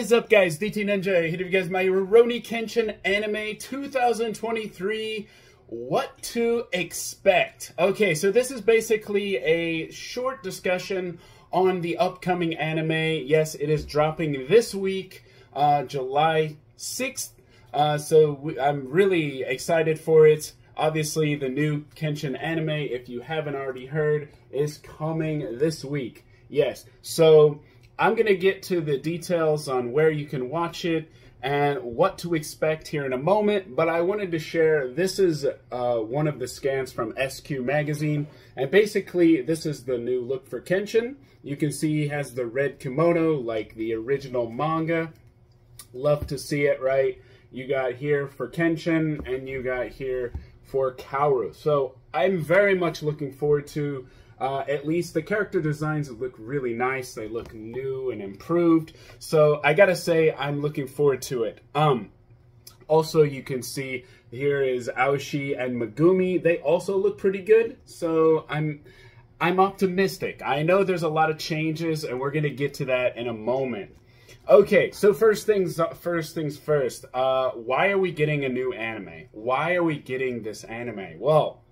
Is up, guys? DT Ninja here to you guys my Rurouni Kenshin Anime 2023 What to Expect. Okay, so this is basically a short discussion on the upcoming anime. Yes, it is dropping this week, uh, July 6th. Uh, so I'm really excited for it. Obviously, the new Kenshin anime, if you haven't already heard, is coming this week. Yes, so I'm going to get to the details on where you can watch it and what to expect here in a moment, but I wanted to share this is uh, one of the scans from SQ Magazine, and basically, this is the new look for Kenshin. You can see he has the red kimono like the original manga. Love to see it, right? You got here for Kenshin, and you got here for Kaoru. So I'm very much looking forward to uh, at least the character designs look really nice. They look new and improved. So I gotta say, I'm looking forward to it. Um, also, you can see here is Aoshi and Megumi. They also look pretty good. So I'm I'm optimistic. I know there's a lot of changes, and we're gonna get to that in a moment. Okay, so first things first things first. Uh, why are we getting a new anime? Why are we getting this anime? Well,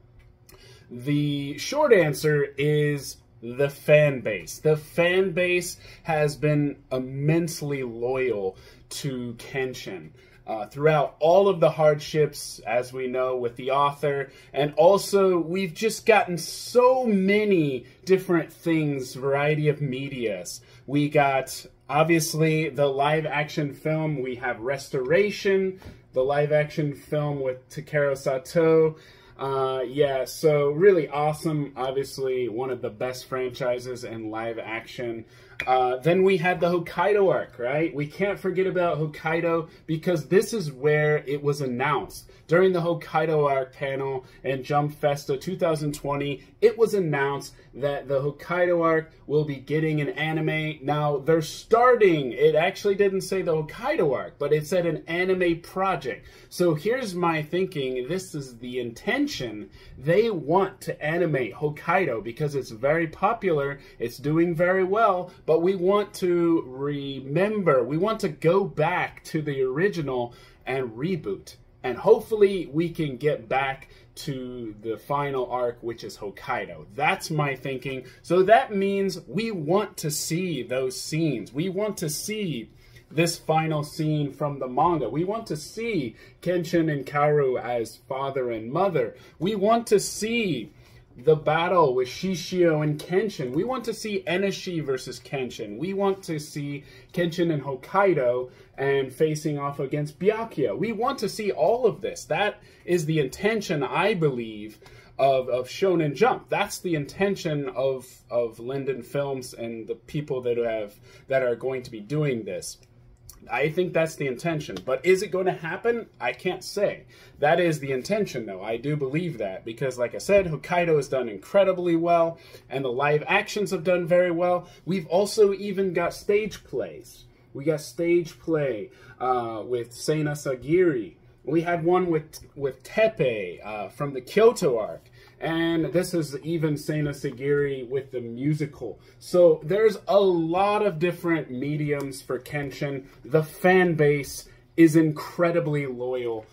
the short answer is the fan base. The fan base has been immensely loyal to Kenshin. Uh, throughout all of the hardships, as we know, with the author. And also, we've just gotten so many different things, variety of medias. We got, obviously, the live action film. We have Restoration, the live action film with Takeru Sato. Uh, yeah, so really awesome. Obviously, one of the best franchises in live action. Uh, then we had the Hokkaido arc, right? We can't forget about Hokkaido because this is where it was announced. During the Hokkaido arc panel and Jump Festa 2020, it was announced that the Hokkaido arc will be getting an anime. Now, they're starting, it actually didn't say the Hokkaido arc, but it said an anime project. So here's my thinking this is the intention. They want to animate Hokkaido because it's very popular, it's doing very well but we want to remember, we want to go back to the original and reboot. And hopefully we can get back to the final arc, which is Hokkaido. That's my thinking. So that means we want to see those scenes. We want to see this final scene from the manga. We want to see Kenshin and Kaoru as father and mother. We want to see the battle with Shishio and Kenshin. We want to see Enishi versus Kenshin. We want to see Kenshin and Hokkaido and facing off against Byakuya. We want to see all of this. That is the intention, I believe, of, of Shonen Jump. That's the intention of of Liden Films and the people that have that are going to be doing this. I think that's the intention. But is it going to happen? I can't say. That is the intention, though. I do believe that because, like I said, Hokkaido has done incredibly well, and the live actions have done very well. We've also even got stage plays. We got stage play uh, with Seina Sagiri. We had one with with Teppei uh, from the Kyoto arc. And this is even Seina Sagiri with the musical. So there's a lot of different mediums for Kenshin. The fan base is incredibly loyal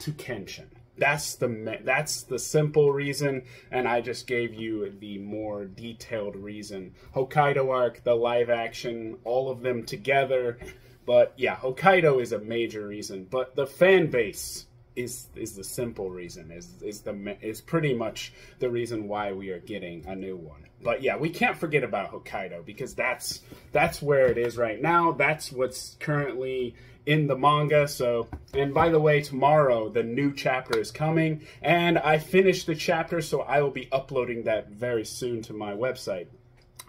to Kenshin. That's the that's the simple reason, and I just gave you the more detailed reason. Hokkaido arc, the live action, all of them together. But yeah, Hokkaido is a major reason. But the fan base is is the simple reason is is the is pretty much the reason why we are getting a new one. But yeah, we can't forget about Hokkaido because that's that's where it is right now. That's what's currently in the manga. So, and by the way, tomorrow the new chapter is coming, and I finished the chapter, so I will be uploading that very soon to my website.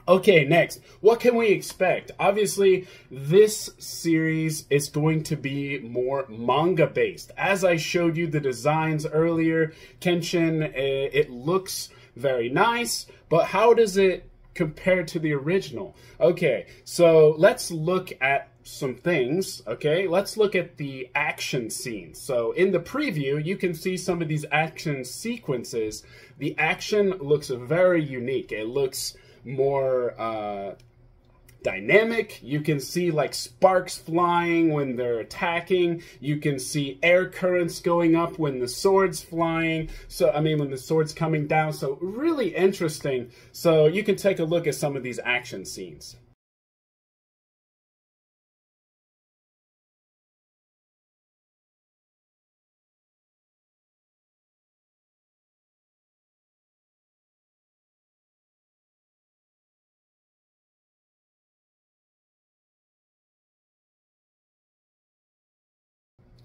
Okay, next. What can we expect? Obviously, this series is going to be more manga based. As I showed you the designs earlier, Kenshin, eh, it looks very nice, but how does it compare to the original? Okay, so let's look at some things, okay? Let's look at the action scenes. So in the preview, you can see some of these action sequences. The action looks very unique. It looks more uh, dynamic. You can see like sparks flying when they're attacking. You can see air currents going up when the sword's flying. So, I mean, when the sword's coming down. So, really interesting. So, you can take a look at some of these action scenes.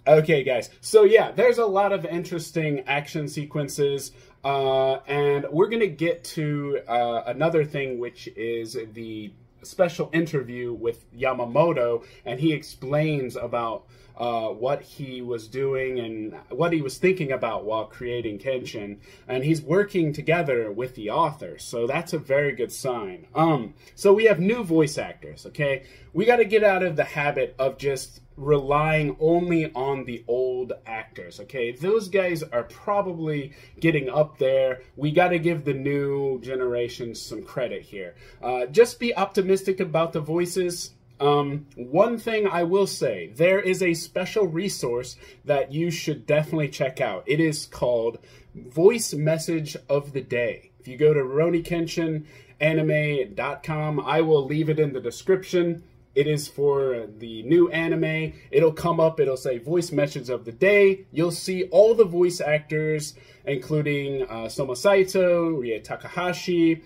Okay, guys. So yeah, there's a lot of interesting action sequences, uh, and we're gonna get to uh, another thing, which is the special interview with Yamamoto, and he explains about uh, what he was doing and what he was thinking about while creating Kenshin, and he's working together with the author, so that's a very good sign. Um, so we have new voice actors. Okay, we got to get out of the habit of just relying only on the old actors. Okay, those guys are probably getting up there. We got to give the new generation some credit here. Uh, just be optimistic about the voices. Um, one thing I will say, there is a special resource that you should definitely check out. It is called Voice Message of the Day. If you go to RurouniKenshinAnime.com, I will leave it in the description. It is for the new anime. It'll come up, it'll say voice message of the day. You'll see all the voice actors, including uh, Soma Saito, Rie Takahashi,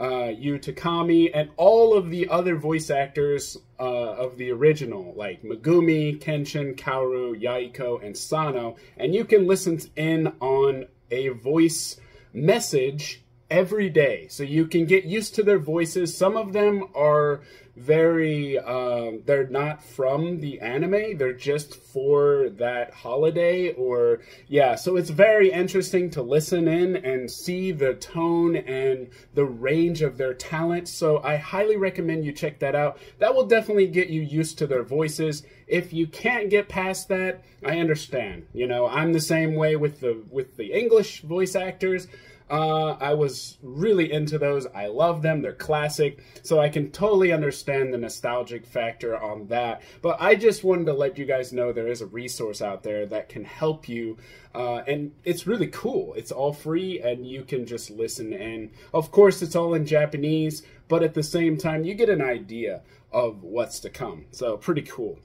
uh, Yu Takami, and all of the other voice actors uh, of the original, like Megumi, Kenshin, Kaoru, Yahiko, and Sano. And you can listen in on a voice message every day. So you can get used to their voices. Some of them are very um, they're not from the anime. They're just for that holiday or yeah. So it's very interesting to listen in and see the tone and the range of their talent. So i highly recommend you check that out. That will definitely get you used to their voices. If you can't get past that i understand. You know i'm the same way with the with the english voice actors uh, I was really into those. I love them. They're classic. So I can totally understand the nostalgic factor on that. But I just wanted to let you guys know there is a resource out there that can help you. Uh, and it's really cool. It's all free and you can just listen. And of course, it's all in Japanese. But at the same time, you get an idea of what's to come. So pretty cool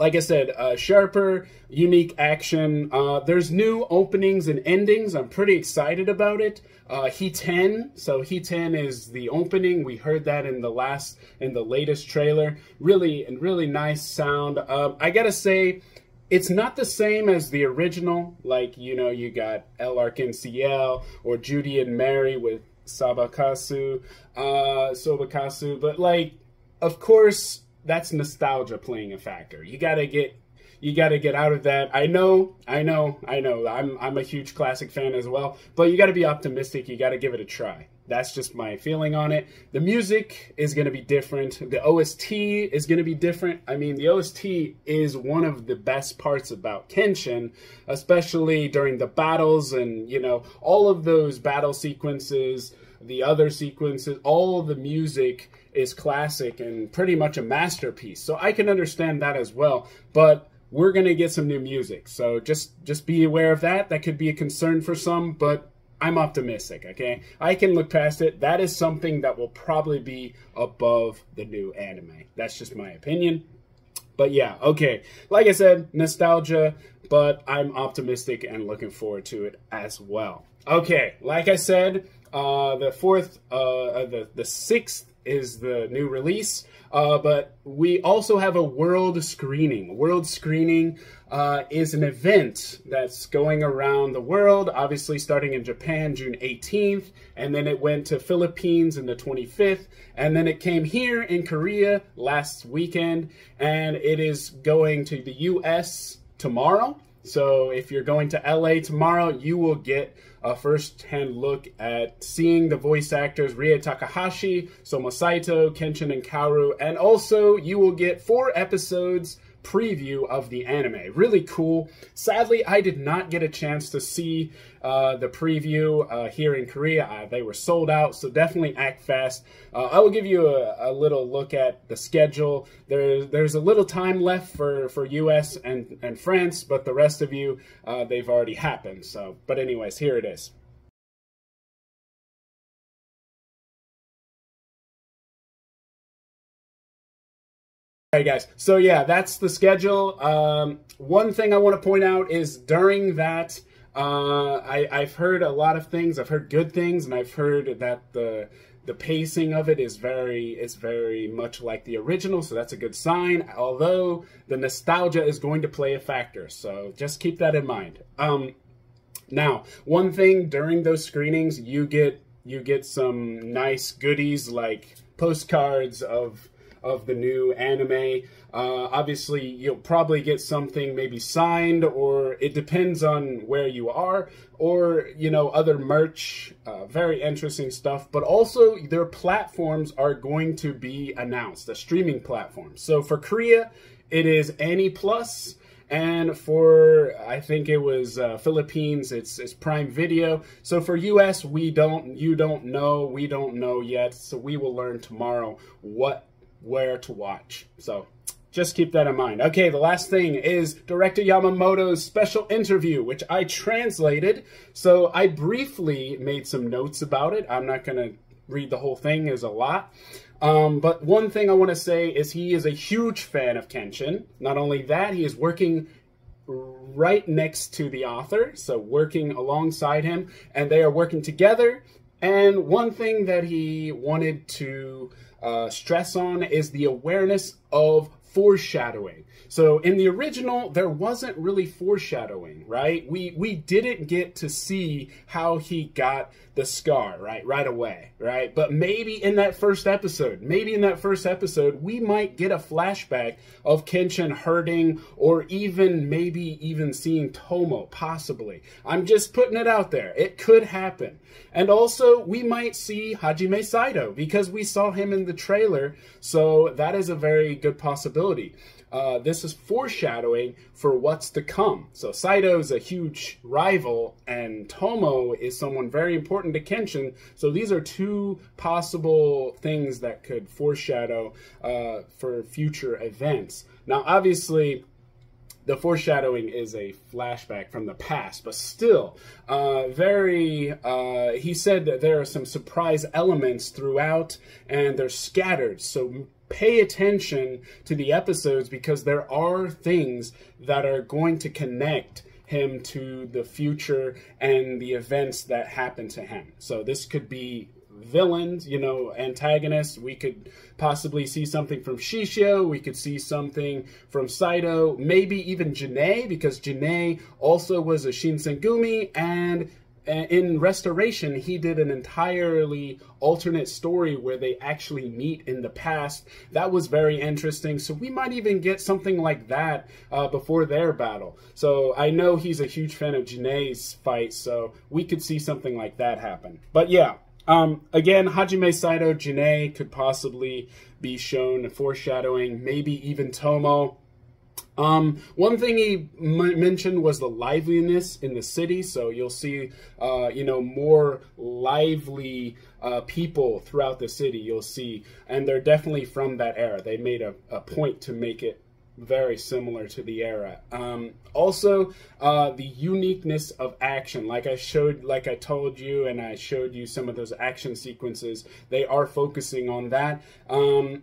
like I said, uh, sharper, unique action. Uh, there's new openings and endings. I'm pretty excited about it. Uh, ten. so He 10 is the opening. We heard that in the last, in the latest trailer. Really, and really nice sound. Um, I gotta say, it's not the same as the original. Like you know, you got L'Arc-en-Ciel or Judy and Mary with Sabakasu, uh, Sobakasu, but like, of course that's nostalgia playing a factor. You gotta get you got to get out of that. I know, I know, I know. I'm I'm a huge classic fan as well, but you got to be optimistic. You got to give it a try. That's just my feeling on it. The music is going to be different. The OST is going to be different. I mean, the OST is one of the best parts about Kenshin, especially during the battles and, you know, all of those battle sequences, the other sequences, all the music is classic and pretty much a masterpiece. So I can understand that as well. But we're gonna get some new music, so just just be aware of that. That could be a concern for some, but I'm optimistic. Okay, I can look past it. That is something that will probably be above the new anime. That's just my opinion. But yeah, okay. Like I said, nostalgia, but I'm optimistic and looking forward to it as well. Okay, like I said, uh, the fourth, uh, uh the the sixth is the new release. Uh, but we also have a world screening. World screening uh, is an event that's going around the world, obviously starting in Japan June 18th, and then it went to Philippines in the 25th, and then it came here in Korea last weekend, and it is going to the US tomorrow. So if you're going to LA tomorrow, you will get a first-hand look at seeing the voice actors Rie Takahashi, Soma Saito, Kenshin, and Kaoru, and also you will get four episodes preview of the anime. Really cool. Sadly, I did not get a chance to see uh, the preview uh, here in Korea. Uh, they were sold out, so definitely act fast. Uh, I will give you a, a, little look at the schedule. There's there's a little time left for, for US and, and France, but the rest of you, uh, they've already happened. So, but anyways, here it is. All right, guys. So yeah, that's the schedule. Um, one thing I want to point out is during that, uh, I, I've heard a lot of things. I've heard good things, and I've heard that the the pacing of it is very is very much like the original, so that's a good sign. Although the nostalgia is going to play a factor, so just keep that in mind. Um, now, one thing during those screenings, you get you get some nice goodies like postcards of of the new anime. Uh, obviously, you'll probably get something maybe signed, or it depends on where you are, or you know other merch. Uh, very interesting stuff. But also, their platforms are going to be announced. The streaming platforms. So for Korea, it is Aniplus. And for I think it was uh, Philippines, it's it's Prime Video. So for US, we don't you don't know, we don't know yet. So we will learn tomorrow what where to watch. So just keep that in mind. Okay, the last thing is Director Yamamoto's special interview, which I translated. So I briefly made some notes about it. I'm not going to read the whole thing, there's a lot. Um, but one thing I want to say is he is a huge fan of Kenshin. Not only that, he is working right next to the author, so working alongside him, and they are working together. And one thing that he wanted to uh, stress on is the awareness of foreshadowing. So in the original, there wasn't really foreshadowing, right? We we didn't get to see how he got the scar, right, right away, right? But maybe in that first episode, maybe in that first episode, we might get a flashback of Kenshin hurting, or even maybe even seeing Tomo, possibly. I'm just putting it out there. It could happen. And also, we might see Hajime Saito because we saw him in the trailer, so that is a very good possibility. Uh, this is foreshadowing for what's to come. So Saito is a huge rival, and Tomo is someone very important to Kenshin. So these are two possible things that could foreshadow uh, for future events. Now, obviously, the foreshadowing is a flashback from the past, but still, uh, very. Uh, he said that there are some surprise elements throughout, and they're scattered. So pay attention to the episodes because there are things that are going to connect him to the future and the events that happen to him. So this could be villains, you know, antagonists. We could possibly see something from Shishio. We could see something from Saito. Maybe even Jin-e, because Jin-e also was a Shinsengumi and in Restoration, he did an entirely alternate story where they actually meet in the past. That was very interesting. So we might even get something like that uh, before their battle. So I know he's a huge fan of Jin-e's fight, so we could see something like that happen. But yeah, um, again, Hajime Saito, Janae could possibly be shown foreshadowing, maybe even Tomo. Um, one thing he mentioned was the liveliness in the city. So you'll see, uh, you know, more lively uh, people throughout the city. You'll see, and they're definitely from that era. They made a, a point to make it very similar to the era. Um, also, uh, the uniqueness of action, like I showed, like I told you, and I showed you some of those action sequences. They are focusing on that. Um,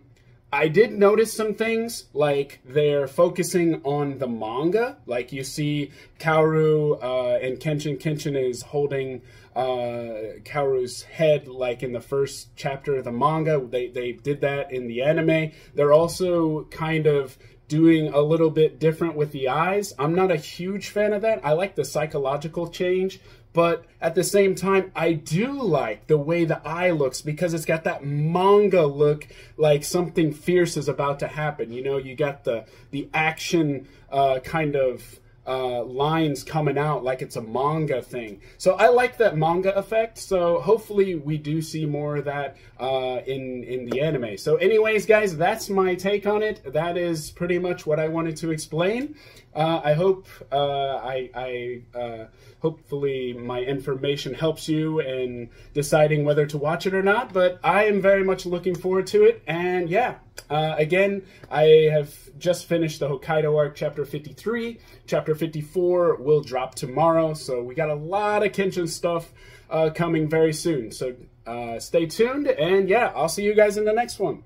I did notice some things like they're focusing on the manga. Like you see Kaoru uh, and Kenshin. Kenshin is holding uh, Kaoru's head, like in the first chapter of the manga. They they did that in the anime. They're also kind of doing a little bit different with the eyes. I'm not a huge fan of that. I like the psychological change, but at the same time, I do like the way the eye looks because it's got that manga look, like something fierce is about to happen. You know, you got the the action uh, kind of uh, lines coming out like it's a manga thing. So I like that manga effect. So hopefully we do see more of that uh, in in the anime. So, anyways, guys, that's my take on it. That is pretty much what I wanted to explain. Uh, I hope uh, I, I uh, hopefully my information helps you in deciding whether to watch it or not. But I am very much looking forward to it. And yeah, uh, again, I have just finished the Hokkaido arc, chapter 53. Chapter 54 will drop tomorrow. So we got a lot of Kenshin stuff uh, coming very soon. So uh, stay tuned. And yeah, I'll see you guys in the next one.